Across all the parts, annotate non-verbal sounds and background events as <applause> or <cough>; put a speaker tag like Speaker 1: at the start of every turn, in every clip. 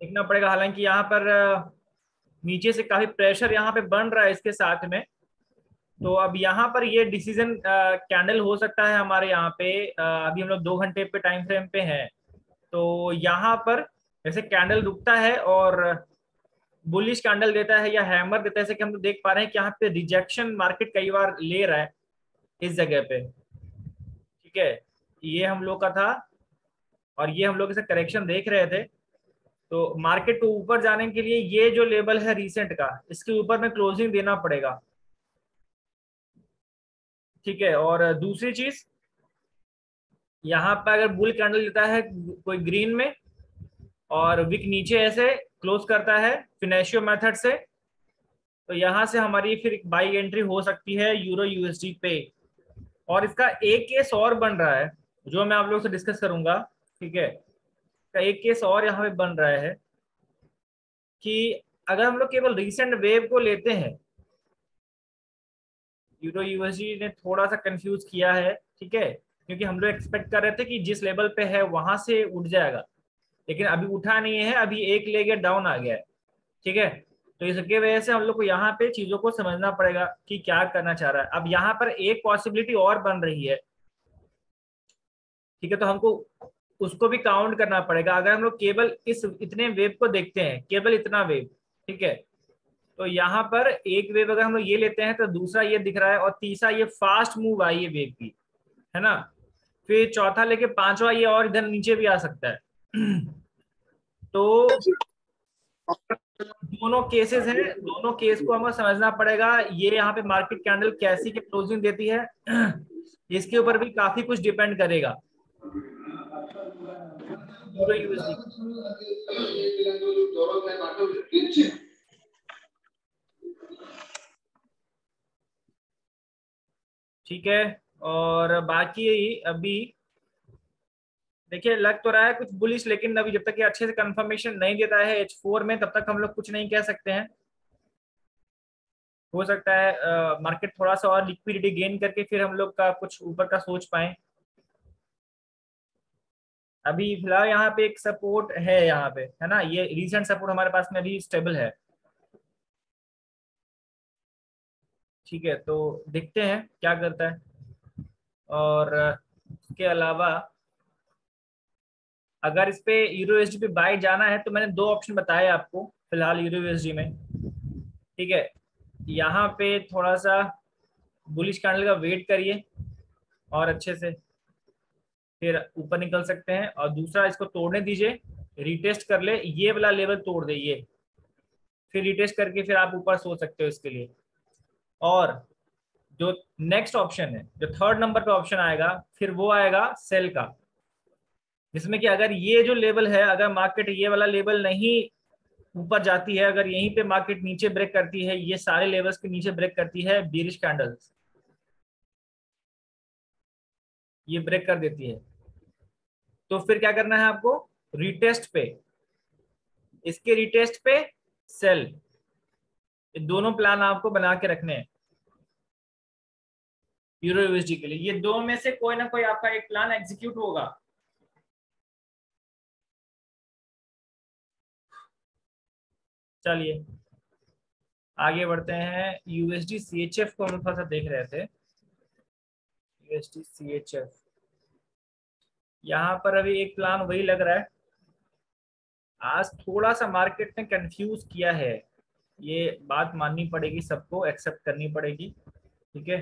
Speaker 1: देखना पड़ेगा। हालाँकि यहाँ पर नीचे से काफ़ी प्रेशर यहाँ पे बन रहा है इसके साथ में। तो अब यहाँ पर ये डिसीज़न कैंडल हो सकता है हमारे यहाँ पे। आ, अभी हम लोग दो घंटे पे टाइम फ्रेम पे हैं। तो यहाँ पर जैसे कैंडल रुकता है और बुलिश कैंडल देता है या हैमर देता है जैसे कि हम लोग देख पा रहे हैं कि यहाँ पे रिजेक्शन मार्केट कई बार ले रहा है इस जगह पे। ठीक है? ये हम लोग का था और ये हम लोग इसे करेक्शन देख रहे थे। तो मार्केट को ऊपर जाने के लिए ये जो लेवल है रिसेंट का, इसके ऊपर में क्लोजिंग देना पड़ेगा। ठीक है, और दूसरी चीज़, यहाँ पर अगर बुल कैंडल लेता है कोई ग्रीन में, और विक नीचे ऐसे क्लोज करता है फिनेशियो मेथड से तो यहाँ से हमारी फिर बाई एंट्री हो सकती है यूरो यूएसडी पे। और इसका एक केस और बन रहा है, जो मैं आप लोगों से डिस्कस करूँगा, ठीक है? का एक केस और यहाँ पे बन रहा है कि अगर हम लोग केवल रिसेंट वेव को लेते हैं यूरो यूएसडी ने थोड़ा सा कंफ्यूज किया है, ठीक है? क्योंकि हम लोग एक्सपेक्ट कर रहे थे कि जिस लेवल पे है, वहाँ से उठ जाएगा। लेकिन अभी उठा नहीं है, अभी एक ले गया डाउन आ गया है, ठीक है? तो इसके वजह से हम लोग को यहाँ पे चीज़ों को समझना पड़ेगा कि क्या करना चाह रहा है। अब यहाँ पर एक पॉसिबिलिटी और बन रही है, ठीक है? तो हमको उसको भी काउंट करना पड़ेगा। अगर हम लोग केवल इस, इतने वेव को देखते हैं, केवल इतना वेव ठीक है? तो यहाँ पर एक वेव अगर हम लोग ये लेते हैं तो दूसरा ये दिख रहा है और तीसरा ये फास्ट मूव आई है वेव की, है ना? फिर चौथा लेके पांचवा ये और इधर नीचे भी आ सकता है। <clears throat> तो दोनों केसेस हैं, दोनों केस को हमें समझना पड़ेगा। ये यहाँ पे मार्केट कैंडल कैसी के क्लोजिंग देती है? <clears throat> इसके ऊपर भी काफ़ी कुछ डिपेंड करेगा। ठीक है, और बाकी अभी, देखिए, लग तो रहा है कुछ बुलिश लेकिन अभी जब तक ये अच्छे से कंफर्मेशन नहीं देता है एच फोर में, तब तक हम लोग कुछ नहीं कह सकते हैं। हो सकता है मार्केट थोड़ा सा और लिक्विडिटी गेन करके फिर हम लोग का कुछ ऊपर का सोच पाए। अभी फ़िलहाल यहाँ पे एक सपोर्ट है यहाँ पे, है ना? ये रिसेंट सपोर्ट हमारे पास में अभी स्टेबल है। ठीक है तो देखते हैं क्या करता है। और इसके अलावा अगर इस पे यूरो पे बाय जाना है तो मैंने दो ऑप्शन बताए आपको फ़िलहाल यूरो में। ठीक है, यहाँ पे थोड़ा सा बुलिश कैंडल का वेट करिए और अच्छे से। फिर ऊपर निकल सकते हैं और दूसरा इसको तोड़ने दीजिए रिटेस्ट कर ले, ये वाला लेवल तोड़ दे, ये। फिर रिटेस्ट करके फिर आप ऊपर सोच सकते हो इसके लिए। और जो नेक्स्ट ऑप्शन है, जो थर्ड नंबर पे ऑप्शन आएगा, फिर वो आएगा सेल का। जिसमें कि अगर ये जो लेवल है, अगर मार्केट ये वाला लेवल नहीं ऊपर जाती है, अगर यहीं पे मार्केट नीचे ब्रेक करती है, ये सारे लेवल्स के नीचे ब्रेक करती है बीरिश कैंडल्स ये ब्रेक कर देती है। तो फिर क्या करना है आपको? रिटेस्ट पे। इसके रिटेस्ट पे सेल ये दोनों प्लान आपको बना के रखने हैं। यूरो यूएसडी के लिए। ये दो में से कोई ना कोई आपका एक प्लान एग्जीक्यूट होगा। चलिए। आगे बढ़ते हैं। यूएसडी सीएचएफ को हम थोड़ा सा देख रहे थे। यूएसडी सीएचएफ यहाँ पर अभी एक प्लान वही लग रहा है। आज थोड़ा सा मार्केट ने कंफ्यूज किया है। ये बात माननी पड़ेगी सबको एक्सेप्ट करनी पड़ेगी। ठीक है?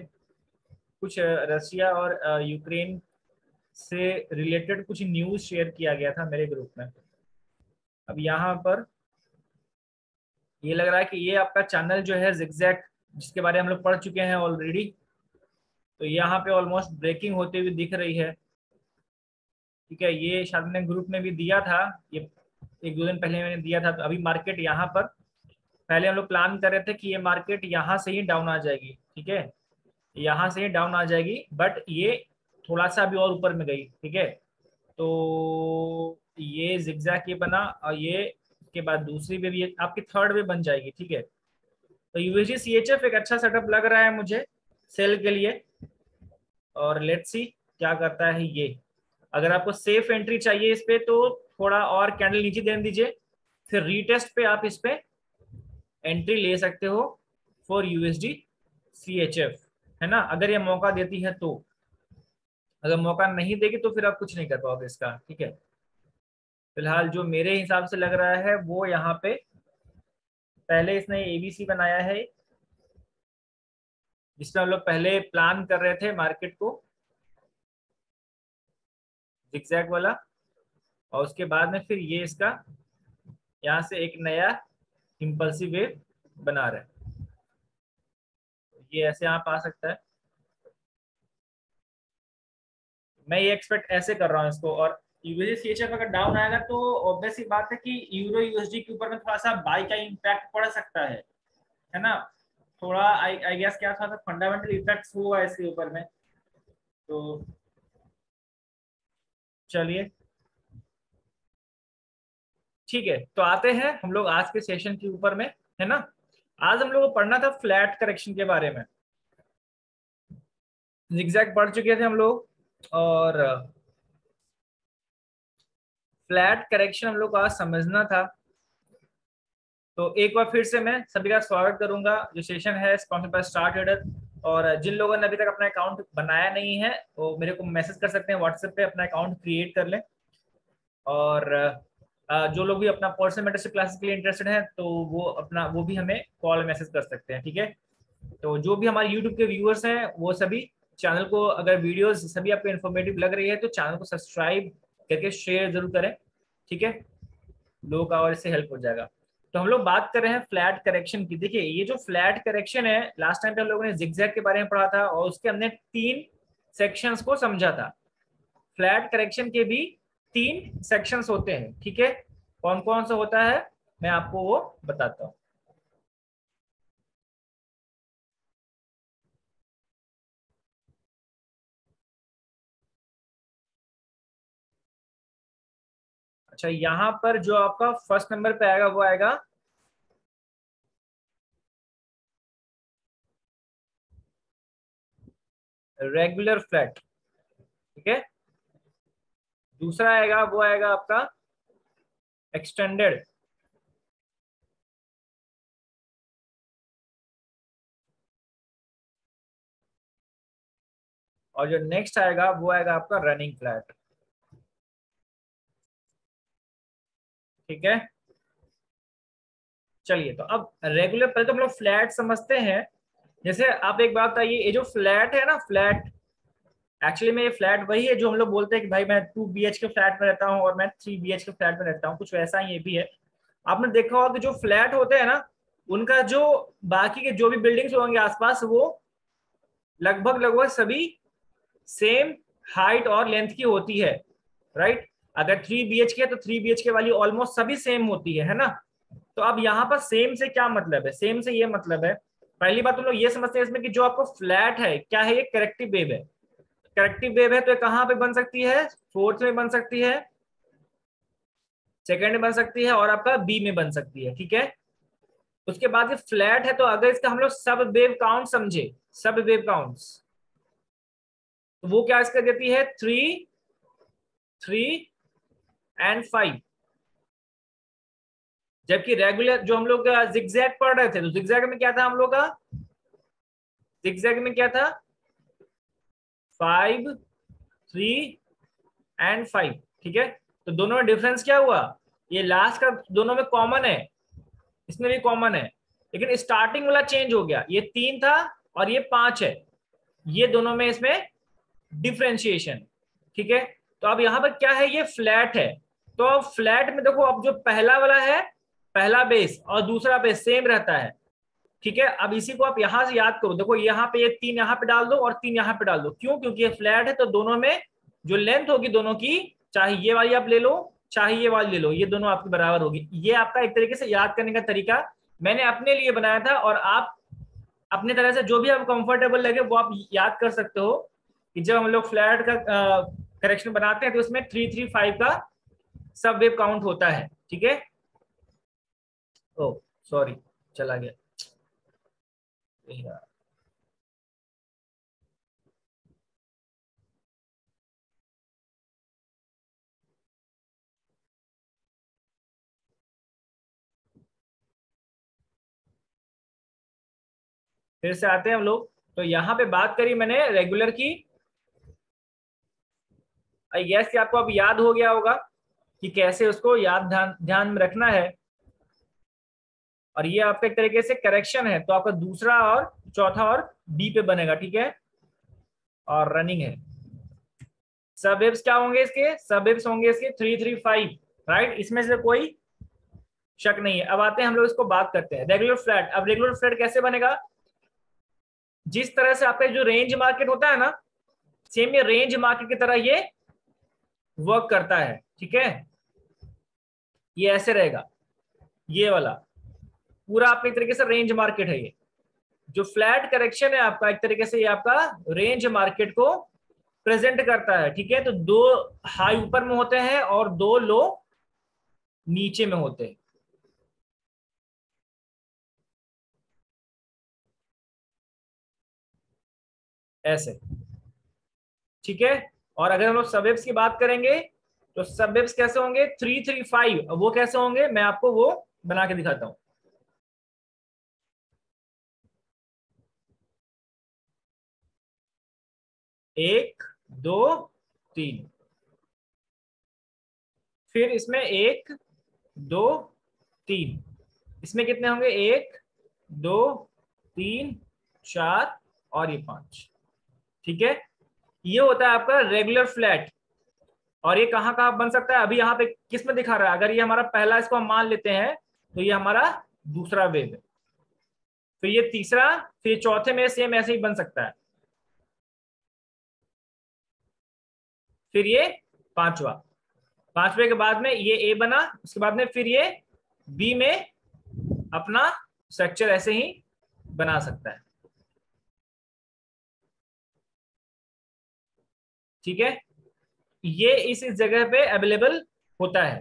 Speaker 1: कुछ रशिया और यूक्रेन से रिलेटेड कुछ न्यूज़ शेयर किया गया था मेरे ग्रुप में। अब यहाँ पर ये लग रहा है कि ये आपका चैनल जो है जिक्जैक जिसके बारे में हम लोग पढ़ चुके हैं ऑलरेडी तो यहाँ पे ऑलमोस्ट ब्रेकिंग होते हुए दिख रही है। ठीक है, ये शायद मैंने ग्रुप में भी दिया था। ये एक दो दिन पहले मैंने दिया था तो अभी मार्केट यहाँ पर। पहले हम लोग प्लान कर रहे थे कि ये मार्केट यहाँ से ही डाउन आ जाएगी। ठीक है, यहाँ से ही डाउन आ जाएगी बट ये थोड़ा सा अभी और ऊपर में गई। ठीक है तो ये जिग्जैक ये बना और ये के बाद दूसरी वे भी आपकी थर्ड वे बन जाएगी। ठीक है तो यूएसडी सी एक अच्छा सेटअप लग रहा है मुझे सेल के लिए। और लेट्स सी क्या करता है ये। अगर आपको सेफ़ एंट्री चाहिए इस पे तो थोड़ा और कैंडल नीचे देने दीजिए। फिर रीटेस्ट पे आप इस पे एंट्री ले सकते हो for USD C H F है ना? अगर ये मौका देती है तो। अगर मौका नहीं देगी तो फिर आप कुछ नहीं कर पाओगे इसका, ठीक है? फ़िलहाल जो मेरे हिसाब से लग रहा है, वो यहाँ पे पहले इसने एबीसी बनाया है। जिसमें हम लोग पहले प्लान कर रहे थे मार्केट को। जिक्जैक वाला। और उसके बाद में फिर ये इसका यहाँ से एक नया इम्पल्सिव वेव बना रहा ये ऐसे यहाँ आ सकता है। मैं ये एक्सपेक्ट ऐसे कर रहा हूँ इसको और यूएसडी अगर डाउन आएगा तो ऑब्वियस बात है कि यूरो यूएसडी के ऊपर में थोड़ा सा बाई का इम्पैक्ट पड़ सकता है। है ना? थोड़ा आई आई गेस क्या था फंडामेंटल इफेक्ट्स हुआ इसके ऊपर में। तो चलिए। ठीक है तो आते हैं हम लोग आज के सेशन के ऊपर में, है ना? आज हम लोग को पढ़ना था फ्लैट करेक्शन के बारे में। जिग्जैग पढ़ चुके थे हम लोग, और फ्लैट करेक्शन हम लोग को आज समझना था। तो एक बार फिर से मैं सभी का स्वागत करूँगा। जो सेशन है एडर और जिन लोगों ने अभी तक अपना अकाउंट बनाया नहीं है, वो मेरे को मैसेज कर सकते हैं व्हाट्सएप पे, अपना अकाउंट क्रिएट कर लें। और जो लोग भी अपना पर्सनल मेंटरशिप क्लासेस के लिए इंटरेस्टेड है तो वो अपना, वो भी हमें कॉल मैसेज कर सकते हैं, ठीक है? तो जो भी हमारे यूट्यूब के व्यूअर्स हैं, वो सभी चैनल को, अगर वीडियोस सभी आपको इन्फॉर्मेटिव लग रही है तो चैनल को सब्सक्राइब करके शेयर ज़रूर करें, ठीक है? लोगों का और इससे हेल्प हो जाएगा। तो हम लोग बात कर रहे हैं फ्लैट करेक्शन की। देखिए, ये जो फ्लैट करेक्शन है लास्ट टाइम पे हम लोगों ने जिक्जैक के बारे में पढ़ा था और उसके हमने तीन सेक्शंस को समझा था। फ्लैट करेक्शन के भी तीन सेक्शंस होते हैं, ठीक है? कौन कौन सा होता है? मैं आपको वो बताता हूँ। अच्छा यहाँ पर जो आपका फ़र्स्ट नंबर पे आएगा, वो आएगा। रेगुलर फ्लैट ठीक है? दूसरा आएगा, वो आएगा आपका एक्सटेंडेड और जो नेक्स्ट आएगा, वो आएगा आपका रनिंग फ्लैट ठीक है? चलिए तो अब रेगुलर पहले तो हम लोग फ्लैट समझते हैं। जैसे आप एक बात बताइए, ये जो फ्लैट है ना फ्लैट एक्चुअली में ये फ्लैट वही है जो हम लोग बोलते हैं कि भाई मैं टू बीएच के फ्लैट में रहता हूँ और मैं थ्री बीएच के फ्लैट में रहता हूँ, कुछ वैसा ही ये भी है। आपने देखा होगा कि जो फ्लैट होते हैं ना, उनका जो बाकी के जो भी बिल्डिंग्स होंगे आसपास, वो लगभग लगभग सभी सेम हाइट और लेंथ की होती है राइट अगर थ्री बी एच के तो थ्री बी एच के वाली ऑलमोस्ट सभी सेम होती है है ना? तो अब यहाँ पर सेम से क्या मतलब है? सेम से ये मतलब है, पहली बात तुम लोग ये समझते हैं इसमें कि जो आपको फ्लैट है, क्या है ये? करेक्टिव वेव है। करेक्टिव वेव है तो कहाँ पे बन सकती है? फोर्थ में बन सकती है सेकेंड में बन सकती है और आपका बी में बन सकती है, ठीक है? उसके बाद ये फ्लैट है तो अगर इसका हम लोग सब वेव काउंट समझे सब वेव काउंट तो वो क्या इसका देती है? थ्री थ्री एंड फाइव जबकि रेगुलर जो हम लोग जिग्जैग पढ़ रहे थे तो जिग्जैग में क्या था हम लोग का जिग्जैग में क्या था? फाइव थ्री एंड फाइव ठीक है? तो दोनों में डिफरेंस क्या हुआ? ये लास्ट का दोनों में कॉमन है। इसमें भी कॉमन है। लेकिन स्टार्टिंग वाला चेंज हो गया। ये तीन था और ये पाँच है। ये दोनों में इसमें डिफ्रेंशिएशन ठीक है? तो अब यहाँ पर क्या है? ये फ्लैट है। तो फ्लैट में देखो, अब जो पहला वाला है, पहला बेस और दूसरा बेस सेम रहता है। ठीक है? अब इसी को आप यहाँ से याद करो। देखो, यहाँ पे ये तीन यहाँ पे डाल दो और तीन यहाँ पे डाल दो। क्यों? क्योंकि ये फ्लैट है तो दोनों में जो लेंथ होगी दोनों की, चाहे ये वाली आप ले लो, चाहे ये वाली ले लो, ये दोनों आपकी बराबर होगी। ये आपका एक तरीके से याद करने का तरीका मैंने अपने लिए बनाया था और आप अपने तरह से जो भी आप कंफर्टेबल लगे, वो आप याद कर सकते हो कि जब हम लोग फ्लैट का करेक्शन बनाते हैं तो उसमें थ्री थ्री फाइव का सब वेव काउंट होता है, ठीक है? Oh, ओ सॉरी चला गया। फिर से आते हैं हम लोग। तो यहाँ पे बात करी मैंने रेगुलर की। आई गैस आपको अब याद हो गया होगा। कि कैसे उसको याद ध्यान ध्यान में रखना है। और ये आपका एक तरीके से करेक्शन है तो आपका दूसरा और चौथा और बी पे बनेगा, ठीक है? और रनिंग है। सब सबेब्स क्या होंगे इसके? सब सबेब्स होंगे इसके थ्री थ्री फाइव राइट इसमें से कोई शक नहीं है। अब आते हैं हम लोग इसको बात करते हैं। रेगुलर फ्लैट अब रेगुलर फ्लैट कैसे बनेगा? जिस तरह से आपका जो रेंज मार्केट होता है ना सेम ये रेंज मार्केट की तरह ये वर्क करता है, ठीक है? ये ऐसे रहेगा। ये वाला। पूरा आपका एक तरीके से रेंज मार्केट है ये। जो फ्लैट करेक्शन है आपका, एक तरीके से ये आपका रेंज मार्केट को प्रेजेंट करता है, ठीक है? तो दो हाई ऊपर में होते हैं और दो लो नीचे में होते हैं। ऐसे। ठीक है? और अगर हम लोग सबेब्स की बात करेंगे तो सबेब्स कैसे होंगे? Three three, five. वो कैसे होंगे? मैं आपको वो बना के दिखाता हूँ। एक, दो, तीन। फिर इसमें एक, दो, तीन। इसमें कितने होंगे? एक, दो, तीन, चार और ये पाँच। ठीक है? ये होता है आपका रेगुलर फ्लैट और ये कहाँ कहाँ बन सकता है? अभी यहाँ पे किसमें दिखा रहा है? अगर ये हमारा पहला इसको हम मान लेते हैं तो ये हमारा दूसरा वेव है। फिर ये तीसरा, फिर चौथे में सेम ऐसे ही बन सकता है। फिर ये पांचवा। पांचवे के बाद में ये ए बना, उसके बाद में फिर ये बी में अपना स्ट्रक्चर ऐसे ही बना सकता है। ठीक है? ये इस इस जगह पे अवेलेबल होता है।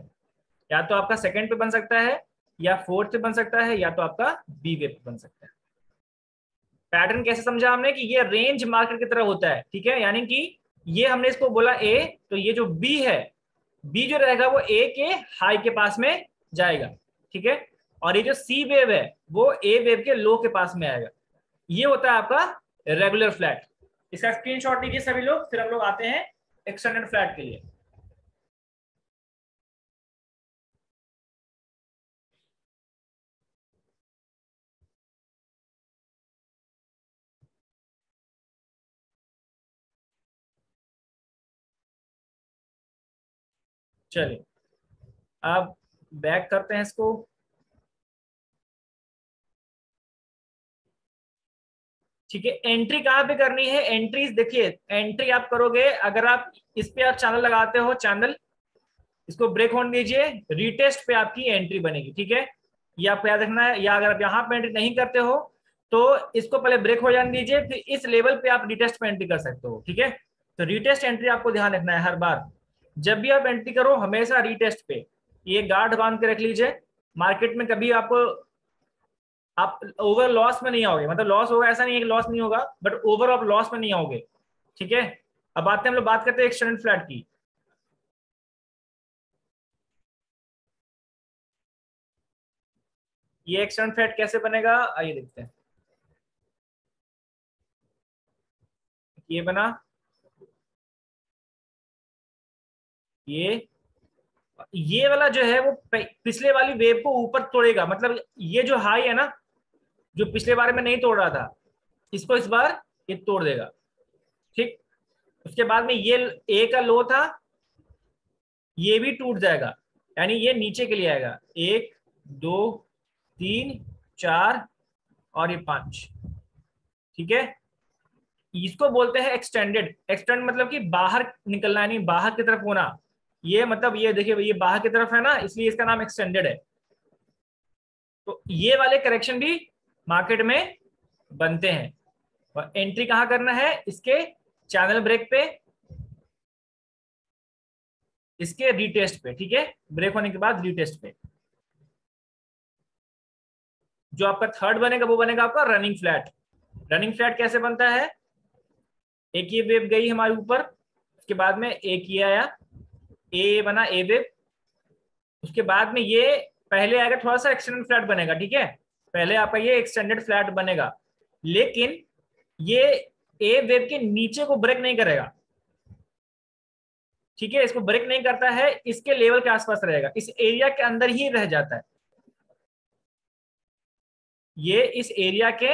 Speaker 1: या तो आपका सेकंड पे बन सकता है, या फोर्थ पे बन सकता है, या तो आपका बी वे पे बन सकता है। पैटर्न कैसे समझा हमने कि ये रेंज मार्केट की तरह होता है, ठीक है? यानी कि ये हमने इसको बोला ए तो ये जो बी है बी जो रहेगा वो ए के हाई के पास में जाएगा, ठीक है? और ये जो सी वेव है, वो ए वेव के लो के पास में आएगा। ये होता है आपका रेगुलर फ्लैट इसका स्क्रीनशॉट लीजिए सभी लोग, फिर हम लोग आते हैं एक्सटेंडेड फ्लैट के लिए। चलिए आप बैक करते हैं इसको। ठीक है एंट्री कहाँ पे करनी है? एंट्रीज देखिए एंट्री आप करोगे, अगर आप इस पे आप चैनल लगाते हो चैनल इसको ब्रेक होने दीजिए रीटेस्ट पे आपकी एंट्री बनेगी, ठीक है? ये आपको याद रखना है, या अगर आप यहाँ पे एंट्री नहीं करते हो तो इसको पहले ब्रेक हो जाने दीजिए, फिर इस लेवल पे आप रिटेस्ट पे एंट्री कर सकते हो, ठीक है? तो रिटेस्ट एंट्री आपको ध्यान रखना है हर बार। जब भी आप एंट्री करो, हमेशा रिटेस्ट पे, ये गार्ड बाँध के रख लीजिए। मार्केट में कभी आपको आप ओवर लॉस में नहीं आओगे। मतलब लॉस होगा ऐसा नहीं है लॉस नहीं होगा बट ओवर आप लॉस में नहीं आओगे। ठीक है? अब आते हैं हम लोग बात करते हैं एक्सटेंडेड फ्लैट की। ये एक्सटेंड फ्लैट कैसे बनेगा? आइए देखते हैं। ये बना। ये। ये वाला जो है वो पिछले वाली वेव को ऊपर तोड़ेगा। मतलब ये जो हाई है ना जो पिछले बार में नहीं तोड़ रहा था, इसको इस बार ये तोड़ देगा। ठीक? उसके बाद में ये ए का लो था, ये भी टूट जाएगा। यानी ये नीचे के लिए आएगा। एक, दो, तीन, चार और ये पाँच। ठीक है? इसको बोलते हैं एक्सटेंडेड एक्सटेंड मतलब कि बाहर निकलना, यानी बाहर की तरफ़ होना। ये मतलब ये देखिए ये बाहर की तरफ़ है ना, इसलिए इसका नाम एक्सटेंडेड है। तो ये वाले करेक्शन भी मार्केट में बनते हैं। और एंट्री कहाँ करना है? इसके चैनल ब्रेक पे, इसके रीटेस्ट पे, ठीक है? ब्रेक होने के बाद रीटेस्ट पे। जो आपका थर्ड बनेगा, वो बनेगा आपका रनिंग फ्लैट रनिंग फ्लैट कैसे बनता है? एक ये वेब गई हमारे ऊपर, उसके बाद में एक ये आया ए बना ए वेब उसके बाद में ये, पहले आएगा, थोड़ा सा एक्सटेंडेड फ्लैट बनेगा, ठीक है? पहले आपका ये एक्सटेंडेड फ्लैट बनेगा। लेकिन ये ए वेव के नीचे को ब्रेक नहीं करेगा। ठीक है? इसको ब्रेक नहीं करता है, इसके लेवल के आसपास रहेगा। इस एरिया के अंदर ही रह जाता है। ये इस एरिया के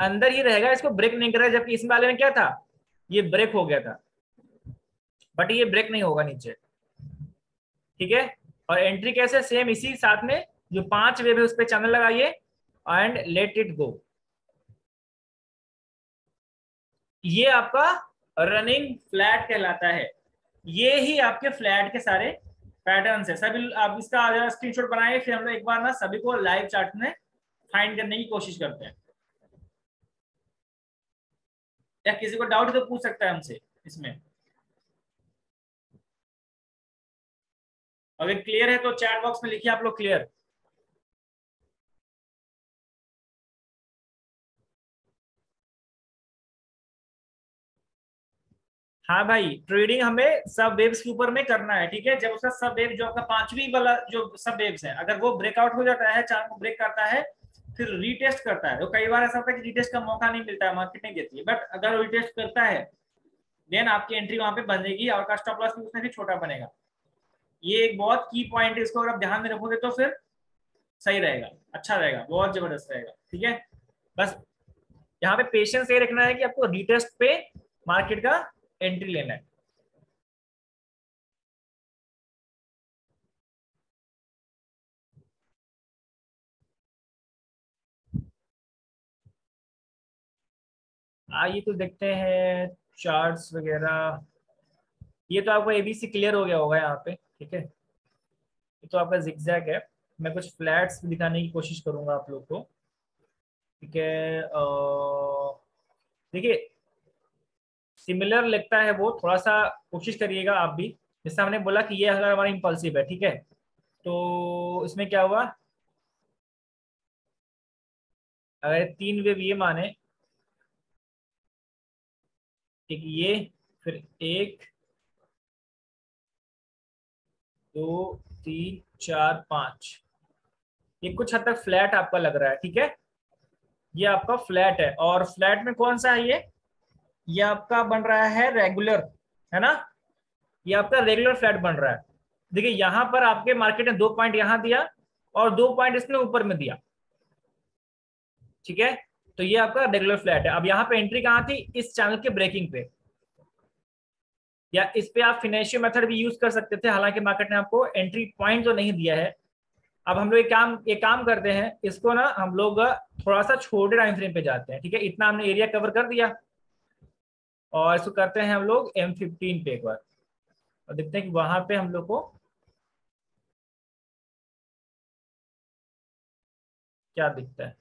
Speaker 1: अंदर ही रहेगा, इसको ब्रेक नहीं करेगा, जबकि इस वाले में क्या था? ये ब्रेक हो गया था। बट ये ब्रेक नहीं होगा नीचे। ठीक है? और एंट्री कैसे? सेम इसी साथ में जो पाँच वेव है, उस पर चैनल लगाइए। एंड लेट इट गो ये आपका रनिंग फ्लैट कहलाता है। ये ही आपके फ्लैट के सारे पैटर्न्स है। सभी आप इसका स्क्रीनशॉट बनाए, फिर हम लोग एक बार ना सभी को लाइव चार्ट में फाइंड करने की कोशिश करते हैं। या किसी को डाउट तो पूछ सकता है हमसे इसमें। अगर क्लियर है तो चैट बॉक्स में लिखिए आप लोग क्लियर हाँ भाई ट्रेडिंग हमें सब वेव्स के ऊपर में करना है, ठीक है? जब उसका सब वेव जो आपका पांचवी वाला जो सब वेव्स है, अगर वो ब्रेकआउट हो जाता है चार को ब्रेक करता है, फिर रीटेस्ट करता है। तो कई बार ऐसा होता है कि रीटेस्ट का मौका नहीं मिलता है मार्केट नहीं देती है। बट अगर रीटेस्ट करता है देन आपकी एंट्री वहाँ पे बनेगी और का स्टॉप लॉस भी उसमें भी छोटा बनेगा। ये एक बहुत की पॉइंट है, इसको अगर आप ध्यान में रखोगे तो फिर सही रहेगा अच्छा रहेगा, बहुत ज़बरदस्त रहेगा, ठीक है? बस यहाँ पे पेशेंस ये रखना है कि आपको रिटेस्ट पे मार्केट का एंट्री लेना है। आइए तो देखते हैं चार्ट्स वगैरह। ये तो आपको एबीसी क्लियर हो गया होगा यहाँ पे, ठीक है? ये तो आपका जिक्जैक है। मैं कुछ फ्लैट्स दिखाने की कोशिश करूँगा आप लोग को, ठीक है? देखिए सिमिलर लगता है वो थोड़ा सा कोशिश करिएगा आप भी। जैसे हमने बोला कि ये अगर हमारा इम्पल्सिव है, ठीक है? तो इसमें क्या हुआ? अगर तीन वेव ये माने एक ये, फिर एक, दो, तीन, चार, पाँच। ये कुछ हद तक फ्लैट आपका लग रहा है, ठीक है? ये आपका फ्लैट है, और फ्लैट में कौन सा है ये? ये आपका बन रहा है रेगुलर है ना? ये आपका रेगुलर फ्लैट बन रहा है। देखिए, यहाँ पर आपके मार्केट ने दो पॉइंट यहाँ दिया और दो पॉइंट इसने ऊपर में दिया। ठीक है? तो ये आपका रेगुलर फ्लैट है। अब यहाँ पे एंट्री कहाँ थी? इस चैनल के ब्रेकिंग पे। या इस पे आप फिनेशियल मेथड भी यूज़ कर सकते थे, हालाँकि मार्केट ने आपको एंट्री पॉइंट तो नहीं दिया है। अब हम लोग एक काम एक काम करते हैं, इसको ना हम लोग थोड़ा सा छोटे टाइम फ्रेम पे जाते हैं। ठीक है? इतना हमने एरिया कवर कर दिया। और इसको करते हैं हम लोग एम फिफ्टीन पे एक बार। और देखते हैं कि वहाँ पे हम लोग को क्या दिखता है।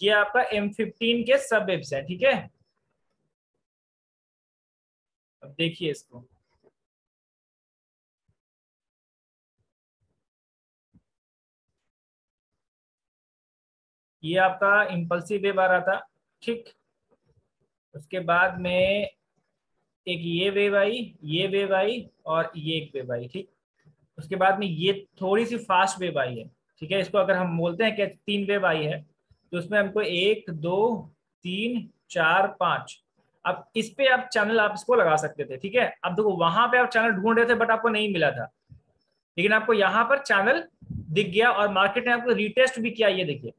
Speaker 1: ये आपका एम फिफ्टीन के सब वेब्स है, ठीक है? अब देखिए इसको। ये आपका इम्पल्सिव वेव आ रहा था, ठीक। उसके बाद में एक ये वेव आई, ये वेव आई और ये एक वेव आई, ठीक। उसके बाद में ये थोड़ी सी फास्ट वेव आई है, ठीक है। इसको अगर हम बोलते हैं कि तीन वेव आई है तो उसमें हमको एक, दो, तीन, चार, पाँच। अब इस पे आप चैनल आप इसको लगा सकते थे, ठीक है। अब देखो, वहाँ पे आप चैनल ढूंढ रहे थे बट आपको नहीं मिला था। लेकिन आपको यहाँ पर चैनल दिख गया और मार्केट ने आपको रिटेस्ट भी किया, ये देखिए।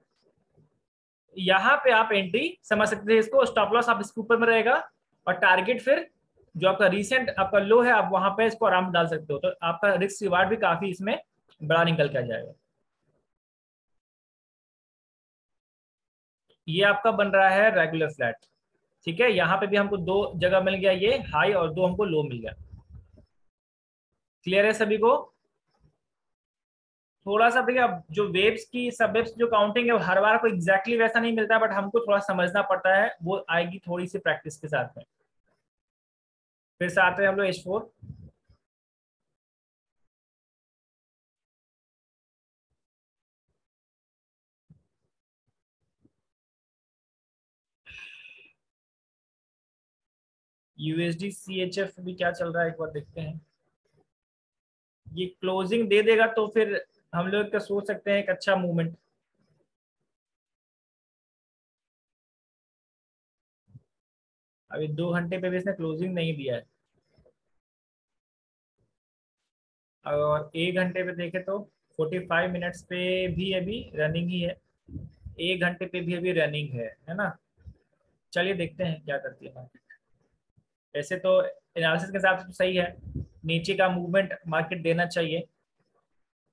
Speaker 1: यहाँ पे आप एंट्री समझ सकते थे इसको स्टॉप लॉस आप इसके ऊपर में रहेगा, और टारगेट फिर जो आपका रिसेंट आपका लो है, आप वहाँ पे इसको आराम डाल सकते हो। तो आपका रिस्क रिवार्ड भी काफ़ी इसमें बड़ा निकल के आ जाएगा। ये आपका बन रहा है रेगुलर फ्लैट ठीक है, यहाँ पे भी हमको दो जगह मिल गया, ये हाई और दो हमको लो मिल गया। क्लियर है सभी को? थोड़ा सा देखिए जो वेब्स की, सब वेब्स जो काउंटिंग है हर बार को एग्जैक्टली वैसा नहीं मिलता है बट हमको थोड़ा समझना पड़ता है, वो आएगी थोड़ी सी प्रैक्टिस के साथ में। फिर से आते हैं हम लोग H four USD C H F भी क्या चल रहा है? एक बार देखते हैं। ये क्लोजिंग दे देगा तो फिर हम लोग का सोच सकते हैं एक अच्छा मूवमेंट अभी दो घंटे पे भी इसने क्लोजिंग नहीं दिया है। और एक घंटे पे देखे तो 45 मिनट्स पे भी अभी रनिंग ही है। एक घंटे पे भी अभी रनिंग है है ना? चलिए देखते हैं क्या करती है मार्केट ऐसे तो एनालिसिस के हिसाब से तो सही है। नीचे का मूवमेंट मार्केट देना चाहिए।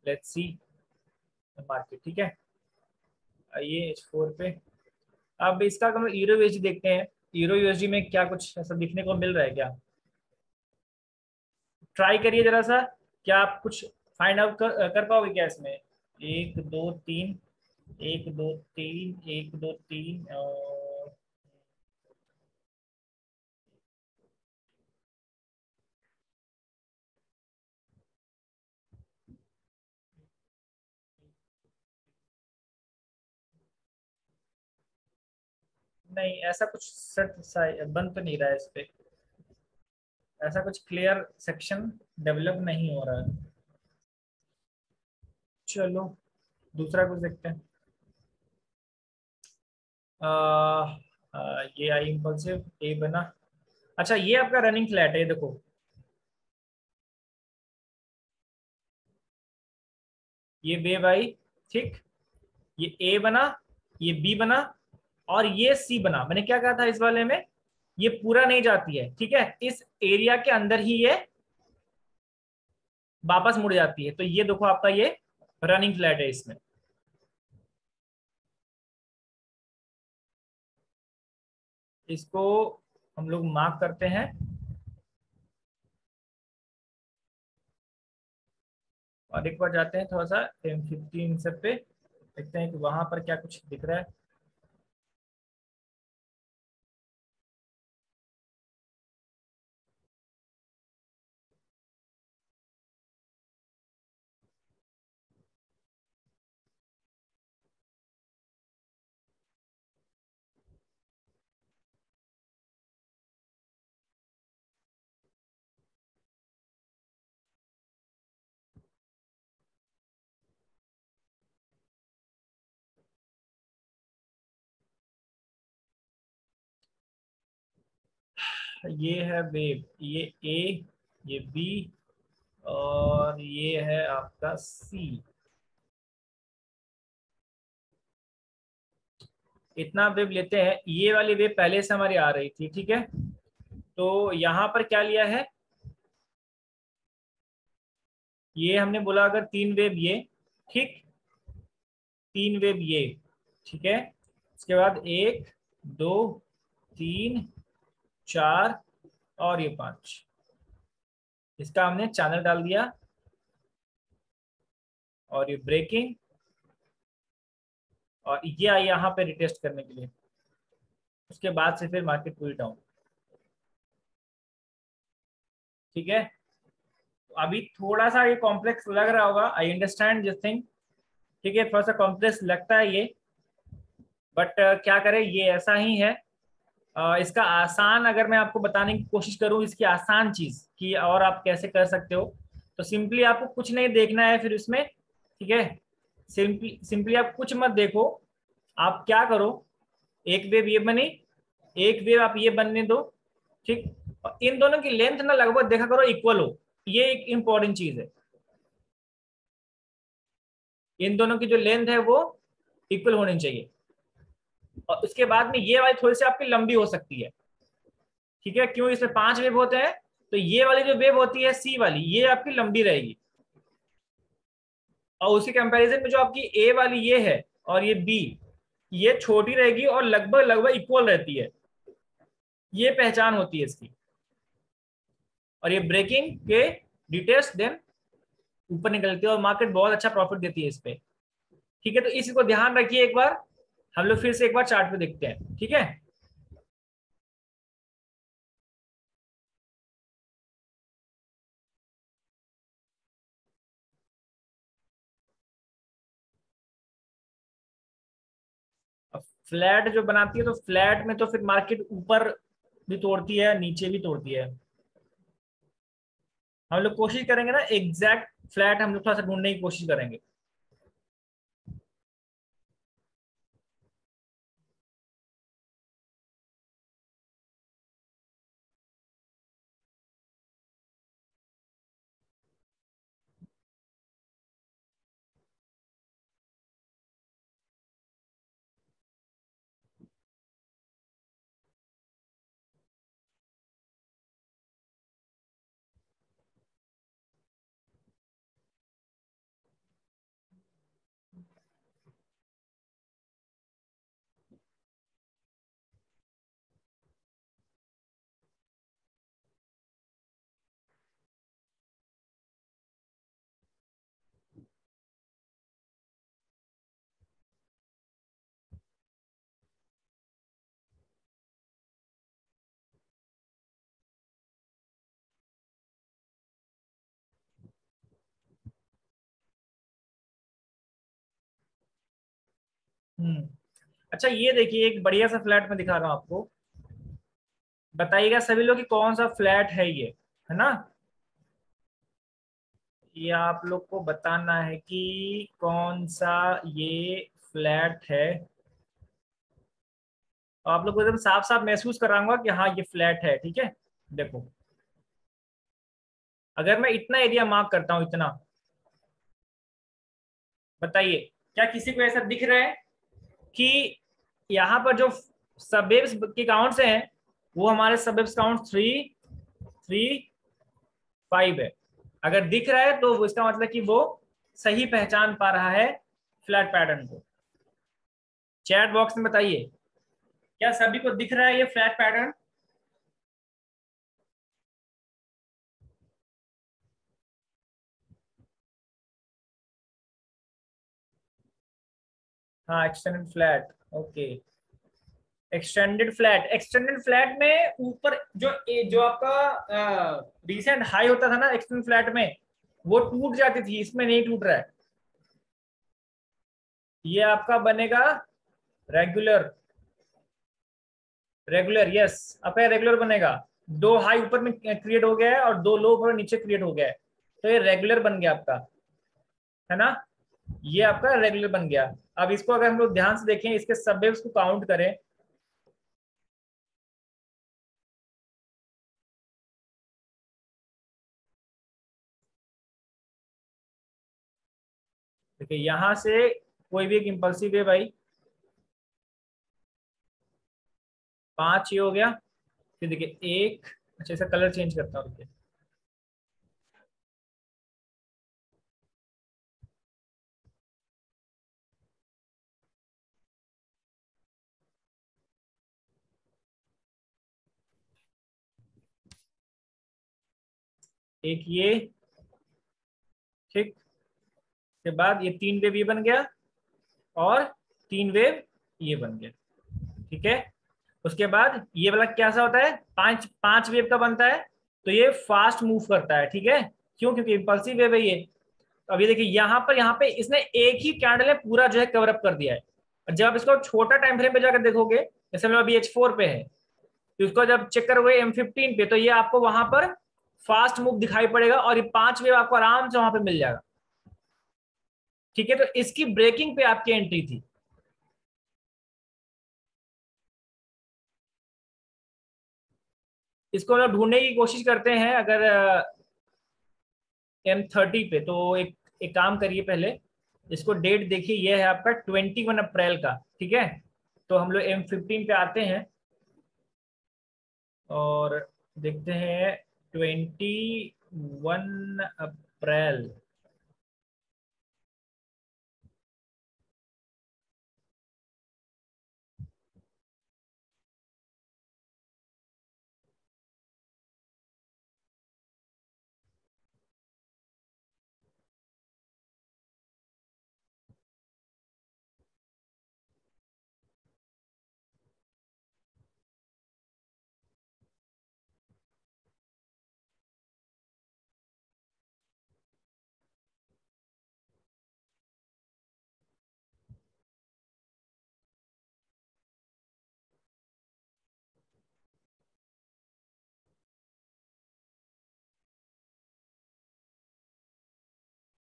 Speaker 1: लेट्स सी मार्केट ठीक है? आइए एच फोर पे। अब इसका हम यूरो देखते हैं। यूरो यूएसडी में क्या कुछ ऐसा दिखने को मिल रहा है क्या? ट्राई करिए जरा सा क्या आप कुछ फाइंड आउट कर, कर पाओगे क्या इसमें? एक दो तीन एक दो तीन एक दो तीन और नहीं ऐसा कुछ सेट बन तो नहीं रहा है इस पे। ऐसा कुछ क्लियर सेक्शन डेवलप नहीं हो रहा है। चलो दूसरा कुछ देखते हैं। आ, आ, ये आई इम्पल्सिव ए बना। अच्छा ये आपका रनिंग फ्लैट है देखो। ये वेव आई ठीक। ये ए बना ये बी बना और ये सी बना। मैंने क्या कहा था इस वाले में? ये पूरा नहीं जाती है, ठीक है? इस एरिया के अंदर ही ये वापस मुड़ जाती है। तो ये देखो आपका ये रनिंग फ्लैट है इसमें। इसको हम लोग मार्क करते हैं। और एक बार जाते हैं थोड़ा सा एम फिफ्टीन सब पे। देखते हैं कि वहाँ पर क्या कुछ दिख रहा है। ये है वेव, ये ए ये बी और ये है आपका सी इतना वेव लेते हैं, ये वाली वेव पहले से हमारी आ रही थी, ठीक है? तो यहाँ पर क्या लिया है? ये हमने बोला अगर तीन वेव ये, ठीक? तीन वेव ये, ठीक है? उसके बाद एक, दो, तीन चार और ये पाँच। इसका हमने चैनल डाल दिया। और ये ब्रेकिंग और ये आई यहाँ पे रिटेस्ट करने के लिए। उसके बाद से फिर मार्केट पूरी डाउन ठीक है? तो अभी थोड़ा सा ये कॉम्प्लेक्स लग रहा होगा। आई अंडरस्टैंड दिस थिंग ठीक है? थोड़ा सा कॉम्प्लेक्स लगता है ये। बट uh, क्या करें? ये ऐसा ही है। इसका आसान अगर मैं आपको बताने की कोशिश करूँ, इसकी आसान चीज़ कि और आप कैसे कर सकते हो तो सिंपली आपको कुछ नहीं देखना है फिर इसमें ठीक है? सिंपली सिंपली आप कुछ मत देखो, आप क्या करो, एक वेव ये बनी, एक वेव आप ये बनने दो, ठीक? और इन दोनों की लेंथ ना लगभग देखा करो इक्वल हो। ये एक इंपॉर्टेंट चीज़ है। इन दोनों की जो लेंथ है वो इक्वल होनी चाहिए। और उसके बाद में ये वाली थोड़ी सी आपकी लंबी हो सकती है। ठीक है? क्यों इसमें पाँच वेव होते हैं? तो ये वाली जो वेव होती है सी वाली, ये आपकी लंबी रहेगी। और उसी कंपैरिजन में जो आपकी ए वाली ये है और ये बी ये छोटी रहेगी और लगभग लगभग इक्वल रहती है। ये पहचान होती है इसकी। और ये ब्रेकिंग के डिटेल्स देन ऊपर निकलती है और मार्केट बहुत अच्छा प्रॉफिट देती है इस पर ठीक है? तो इसको ध्यान रखिए एक बार। हम लोग फिर से एक बार चार्ट पे देखते हैं, ठीक है? फ्लैट जो बनाती है तो फ्लैट में तो फिर मार्केट ऊपर भी तोड़ती है, नीचे भी तोड़ती है। हम लोग कोशिश करेंगे ना एग्जैक्ट फ्लैट हम लोग थोड़ा सा ढूँढने की कोशिश करेंगे। अच्छा ये देखिए, एक बढ़िया सा फ्लैट में दिखा रहा हूँ आपको। बताइएगा सभी लोग कि कौन सा फ्लैट है ये, है ना? ये आप लोग को बताना है कि कौन सा ये फ्लैट है। आप लोग को एकदम साफ़ साफ़ महसूस कराऊँगा कि हाँ ये फ्लैट है, ठीक है? देखो। अगर मैं इतना एरिया मार्क करता हूँ, इतना। बताइए, क्या किसी को ऐसा दिख रहा है? कि यहाँ पर जो सबेब्स के काउंट्स हैं, वो हमारे subwaves count three three five है। अगर दिख रहा है तो इसका मतलब कि वो सही पहचान पा रहा है फ्लैट पैटर्न को। चैट बॉक्स में बताइए, क्या सभी को दिख रहा है ये फ्लैट पैटर्न हाँ extended flat okay extended flat extended flat में ऊपर जो जो आपका रिसेंट हाई होता था ना एक्सटेंडेड फ्लैट में, वो टूट जाती थी, इसमें नहीं टूट रहा है। ये आपका बनेगा रेगुलर रेगुलर यस आपका रेगुलर बनेगा। दो हाई ऊपर में क्रिएट हो गया है और दो लो ऊपर नीचे क्रिएट हो गया है। तो ये रेगुलर बन गया आपका, है ना? ये आपका रेगुलर बन गया। अब इसको अगर हम लोग ध्यान से देखें, इसके सबवेव्स को काउंट करें। देखिए, यहाँ से कोई भी एक इंपल्सिव वेव आई। पाँच ये हो गया। फिर देखिए, एक अच्छा इसका कलर चेंज करता हूँ एक ये, ठीक, के बाद ये तीन वेव ये बन गया, और तीन वेव ये बन गया, ठीक है? उसके बाद ये वाला कैसा होता है? पाँच पाँच वेव का बनता है तो ये फास्ट मूव करता है, ठीक है? क्यों? क्योंकि इंपल्सिव वेव है ये। अभी देखिए, यहाँ पर, यहाँ पे इसने एक ही कैंडल में पूरा जो है कवर अप कर दिया है। और जब इसको छोटा टाइम फ्रेम पे जाकर देखोगे, जैसे मतलब अभी एच फोर पे है तो इसको जब चेक करोगे एम फिफ्टीन पे तो ये आपको वहाँ पर फास्ट मूव दिखाई पड़ेगा और ये पाँच वेव आपको आराम से वहाँ पे मिल जाएगा। ठीक है तो इसकी ब्रेकिंग पे आपकी एंट्री थी। इसको हम ढूँढने की कोशिश करते हैं अगर एम थर्टी पे तो एक एक काम करिए पहले। इसको डेट देखिए ये है आपका ट्वेंटी वन अप्रैल का, ठीक है? तो हम लोग एम फिफ्टीन पे आते हैं। और देखते हैं ट्वेंटी वन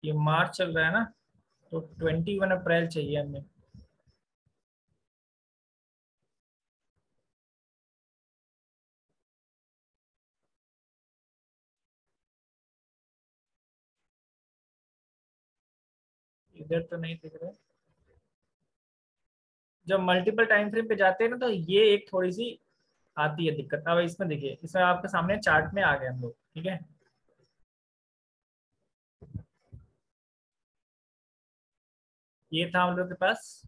Speaker 1: ये मार्च चल रहा है ना तो ट्वेंटी वन अप्रैल चाहिए हमें। इधर तो नहीं दिख रहा। जब मल्टीपल टाइम फ्रेम पे जाते हैं ना तो ये एक थोड़ी सी आती है दिक्कत। अब इसमें देखिए, इसमें आपके सामने चार्ट में आ गए हम लोग, ठीक है? ये था हम लोग के पास।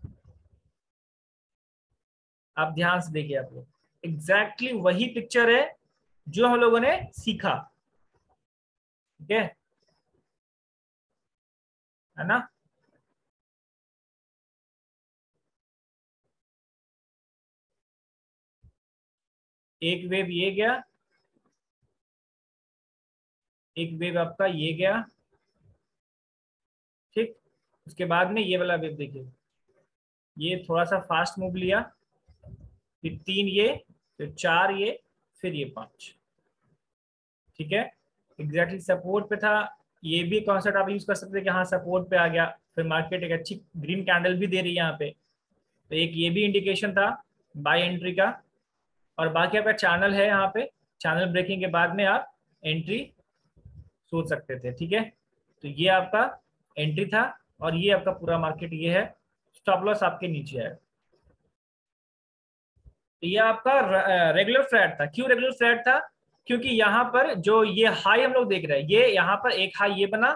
Speaker 1: आप ध्यान से देखिए आप लोग। एग्जैक्टली exactly वही पिक्चर है जो हम लोगों ने सीखा। ठीक है? है ना? एक वेव ये गया। एक वेव आपका ये गया। ठीक? उसके बाद में ये वाला वेव देखिए। ये थोड़ा सा फास्ट मूव लिया। फिर तीन ये, फिर चार ये, फिर ये पाँच। ठीक है? एग्जैक्टली exactly सपोर्ट पे था। ये भी कॉन्सेप्ट आप यूज़ कर सकते हैं कि हाँ सपोर्ट पे आ गया। फिर मार्केट एक अच्छी ग्रीन कैंडल भी दे रही है यहाँ पे। तो एक ये भी इंडिकेशन था बाय एंट्री का। और बाकी आपका चैनल है यहाँ पे। चैनल ब्रेकिंग के बाद में आप एंट्री सोच सकते थे। ठीक है? तो ये आपका एंट्री था। और ये आपका पूरा मार्केट ये है स्टॉप लॉस आपके नीचे है। तो ये आपका रेगुलर फ्लैट था। क्यों रेगुलर फ्लैट था? क्योंकि यहाँ पर जो ये हाई हम लोग देख रहे हैं, ये यहाँ पर एक हाई ये बना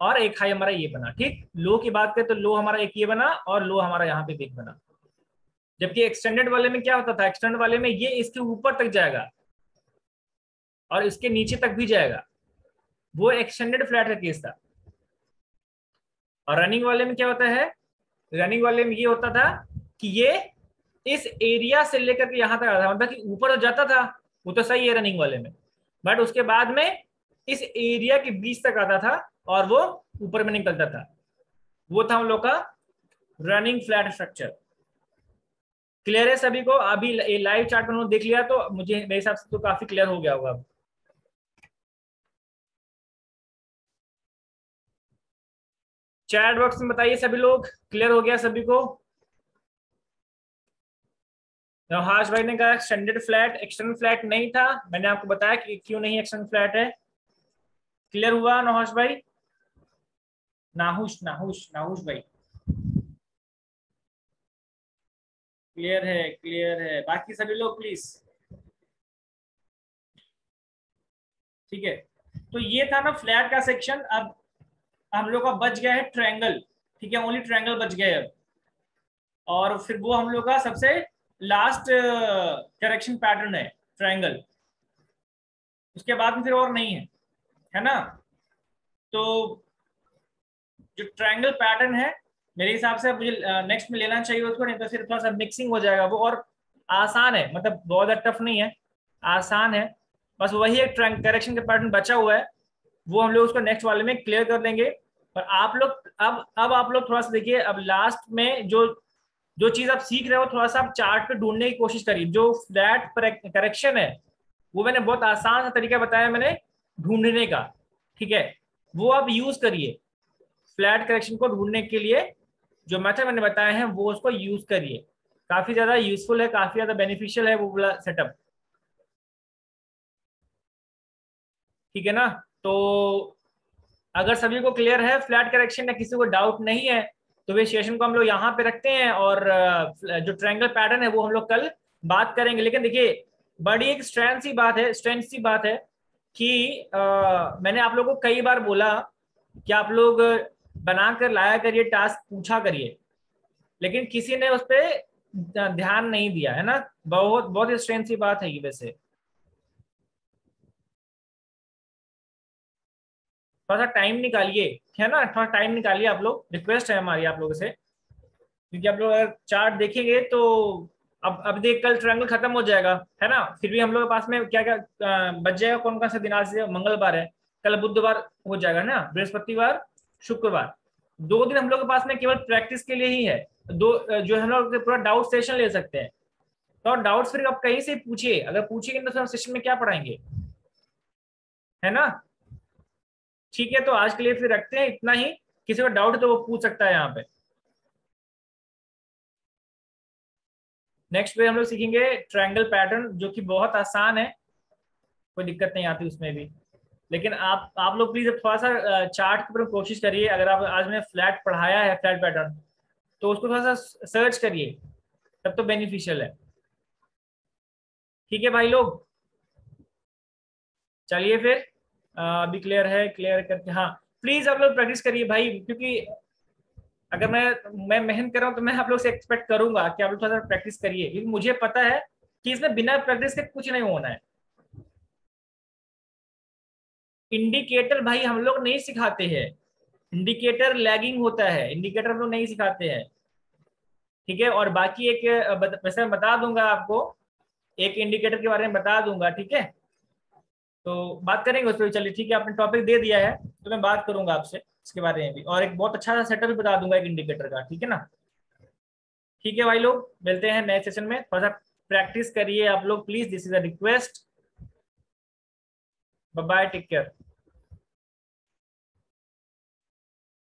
Speaker 1: और एक हाई हमारा ये बना, ठीक? लो की बात करें तो लो हमारा एक ये बना और लो हमारा यहाँ पे एक बना। जबकि एक्सटेंडेड वाले में क्या होता था? एक्सटेंडेड वाले में ये इसके ऊपर तक जाएगा और इसके नीचे तक भी जाएगा। वो एक्सटेंडेड फ्लैट का केस था। और रनिंग वाले में क्या होता है? रनिंग वाले में ये होता था कि ये इस एरिया से लेकर के यहाँ तक आता था। मतलब कि ऊपर तो जाता था, वो तो सही है रनिंग वाले में। बट उसके बाद में इस एरिया के बीच तक आता था और वो ऊपर में निकलता था। वो था हम लोग का रनिंग फ्लैट स्ट्रक्चर क्लियर है सभी को? अभी लाइव चार्ट देख लिया तो मुझे मेरे हिसाब से तो काफ़ी क्लियर हो गया होगा। चैट बॉक्स में बताइए सभी लोग। क्लियर हो गया सभी को? हाश भाई ने कहा एक्सटेंडेड फ्लैट एक्सटेंडेड फ्लैट नहीं था। मैंने आपको बताया कि क्यों नहीं एक्सटेंडेड फ्लैट है। क्लियर हुआ नौहाश भाई? नाहुश नाहुश नाहुश भाई। क्लियर है क्लियर है। बाकी सभी लोग प्लीज़ ठीक है। तो ये था ना फ्लैट का सेक्शन अब हम लोग का बच गया है ट्रायंगल ठीक है? ओनली ट्रायंगल बच गया है और फिर वो हम लोग का सबसे लास्ट करेक्शन पैटर्न है ट्रायंगल उसके बाद में फिर और नहीं है है ना? तो जो ट्रायंगल पैटर्न है, मेरे हिसाब से मुझे नेक्स्ट में लेना चाहिए उसको, नहीं तो फिर थोड़ा सा मिक्सिंग हो जाएगा। वो और आसान है मतलब बहुत ज़्यादा टफ नहीं है, आसान है। बस वही एक करेक्शन का पैटर्न बचा हुआ है। वो हम लोग उसको नेक्स्ट वाले में क्लियर कर देंगे। और आप लोग, अब अब आप लोग थोड़ा सा देखिए, अब लास्ट में जो जो चीज़ आप सीख रहे हो, थोड़ा सा आप चार्ट पे ढूँढने की कोशिश करिए। जो फ्लैट करेक्शन है, वो मैंने बहुत आसान तरीका बताया मैंने ढूँढने का, ठीक है? वो आप यूज़ करिए। फ्लैट करेक्शन को ढूँढने के लिए जो मेथड मैंने बताए हैं, वो उसको यूज़ करिए। काफ़ी ज़्यादा यूजफुल है, काफ़ी ज़्यादा बेनिफिशियल है वो वाला सेटअप ठीक है ना? तो अगर सभी को क्लियर है फ्लैट करेक्शन या किसी को डाउट नहीं है तो वे सेशन को हम लोग यहाँ पे रखते हैं और जो ट्रायंगल पैटर्न है वो हम लोग कल बात करेंगे। लेकिन देखिए बड़ी एक स्ट्रेंथ सी बात है स्ट्रेंथ सी बात है कि आ, मैंने आप लोगों को कई बार बोला कि आप लोग बनाकर लाया करिए टास्क पूछा करिए। लेकिन किसी ने उस पर ध्यान नहीं दिया है ना? बहुत बहुत स्ट्रेंथ सी बात है ये वैसे। थोड़ा सा टाइम निकालिए, है ना? थोड़ा टाइम निकालिए आप लोग। रिक्वेस्ट है हमारी आप लोगों से। क्योंकि आप लोग अगर चार्ट देखेंगे तो अब अब देख, कल ट्रायंगल खत्म हो जाएगा, है ना? फिर भी हम लोग के पास में क्या क्या बच जाएगा? कौन कौन सा दिन आज मंगलवार है? कल बुधवार हो जाएगा ना? बृहस्पतिवार, शुक्रवार। दो दिन हम लोग के पास में केवल प्रैक्टिस के लिए ही है। दो जो हम लोग पूरा डाउट सेशन ले सकते हैं। तो डाउट्स फिर आप कहीं से पूछिए। अगर पूछेंगे तो सेशन में क्या पढ़ाएँगे? है ना? ठीक है तो आज के लिए फिर रखते हैं इतना ही। किसी को डाउट है तो वो पूछ सकता है यहाँ पे। नेक्स्ट पे हम लोग सीखेंगे ट्रायंगल पैटर्न जो कि बहुत आसान है। कोई दिक्कत नहीं आती उसमें भी। लेकिन आप आप लोग प्लीज़ थोड़ा सा चार्ट के ऊपर कोशिश करिए। अगर आप, आज मैंने फ्लैट पढ़ाया है फ्लैट पैटर्न तो उसको थोड़ा सा सर्च करिए। तब तो बेनिफिशियल है। ठीक है भाई लोग? चलिए फिर। अभी क्लियर है क्लियर करके हाँ प्लीज़ आप लोग प्रैक्टिस करिए भाई, क्योंकि अगर मैं मैं मेहनत कर रहा हूँ तो मैं आप लोग से एक्सपेक्ट करूँगा कि आप लोग थोड़ा प्रैक्टिस करिए, क्योंकि मुझे पता है कि इसमें बिना प्रैक्टिस के कुछ नहीं होना है। इंडिकेटर भाई हम लोग नहीं सिखाते हैं। इंडिकेटर लैगिंग होता है इंडिकेटर हम लोग नहीं सिखाते हैं। ठीक है, और बाकी एक वैसे बता दूँगा आपको, एक इंडिकेटर के बारे में बता दूँगा, ठीक है? तो बात करेंगे उस पर चलिए, ठीक है, आपने टॉपिक दे दिया है तो मैं बात करूँगा आपसे इसके बारे में भी। और एक बहुत अच्छा सा सेटअप भी बता दूँगा एक इंडिकेटर का, ठीक है ना? ठीक है भाई लोग, मिलते हैं नए सेशन में। थोड़ा सा प्रैक्टिस करिए आप लोग please this is a request bye take care